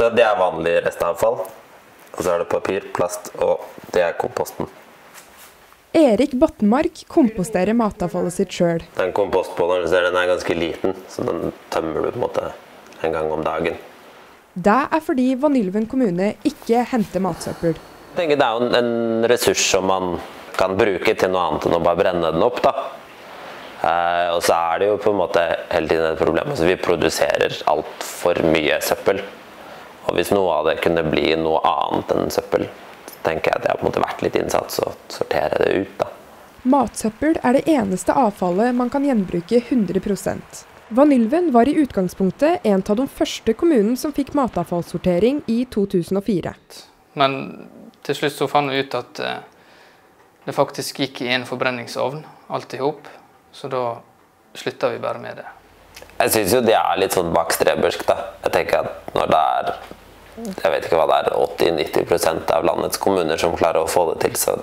Så det er vanlig restavfall. Og så er det papir, plast, og det er komposten. Erik Bottenmark komposterer matavfallet sitt sjøl. Den kompostbeholderen du ser, den er ganske liten, så den tømmer du på en måte en gang om dagen. Det er fordi Vanylven kommune ikke henter matsøppel. Jeg tenker Det er jo en ressurs som man kan bruke til noe annet enn å bare brenne den opp. da. Eh, og så er det jo på en måte hele tiden et problem. Altså, vi produserer altfor mye søppel. Og hvis noe av det kunne bli noe annet enn søppel, så tenker jeg at det har på en måte vært litt innsats å sortere det ut. da. Matsøppel er det eneste avfallet man kan gjenbruke 100% Vanylven var i utgangspunktet en av de første kommunene som fikk matavfallssortering i 2004. Men til slutt så fant vi ut at eh, det faktisk gikk i en forbrenningsovn, alt i hop. Så da slutta vi bare med det. Jeg syns jo det er litt sånn bakstrebersk, da. Jeg tenker at når det er jeg vet ikke hva det er, 80-90% av landets kommuner som klarer å få det til, så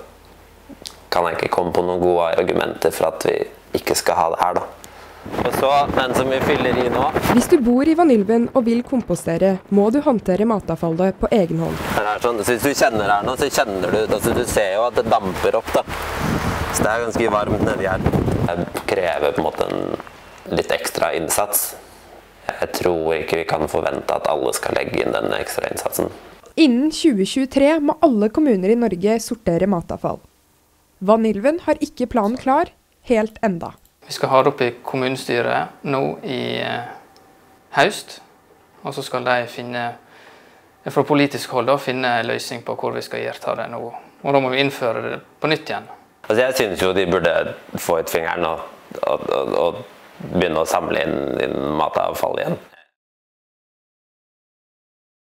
kan jeg ikke komme på noen gode argumenter for at vi ikke skal ha det her, da. Og så den som vi fyller i nå. Hvis du bor i Vanylven og vil kompostere, må du håndtere matavfallet på egen hånd. Er sånn, hvis du kjenner her nå, så kjenner du altså Du ser jo at det damper opp, da. Så det er ganske varmt nedi her. Det krever på en måte en litt ekstra innsats. Jeg tror ikke vi kan forvente at alle skal legge inn den ekstra innsatsen. Innen 2023 må alle kommuner i Norge sortere matavfall. Vanylven har ikke planen klar helt enda. Vi skal ha det opp i kommunestyret nå i eh, høst. Og så skal de finne fra politisk hold da, finne en løsning på hvor vi skal gjøre det nå. Og da må vi innføre det på nytt igjen. Altså jeg synes jo de burde få ut fingeren og, og, og, og begynne å samle inn, inn matavfall igjen.